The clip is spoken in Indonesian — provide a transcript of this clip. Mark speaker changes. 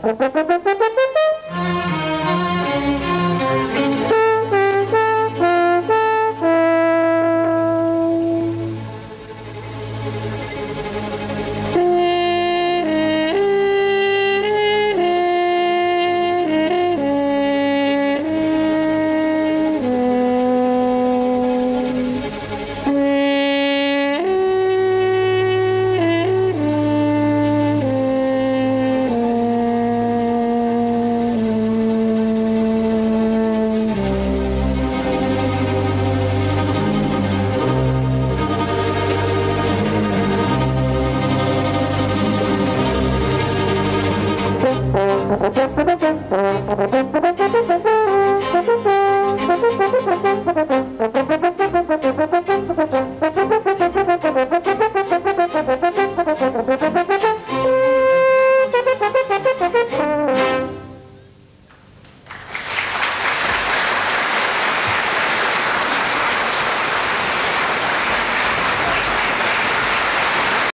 Speaker 1: Thank Thank you.